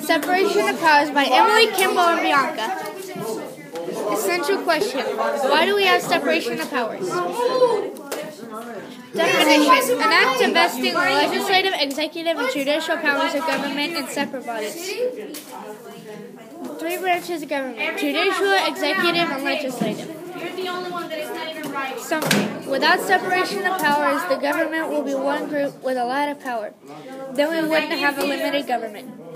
Separation of Powers by Emily, Kimball, and Bianca. Essential question Why do we have separation of powers? Definition An act investing legislative, executive, and judicial powers of government in separate bodies. Three branches of government judicial, executive, and legislative. Something. Without separation of powers, the government will be one group with a lot of power. Then we wouldn't have a limited government.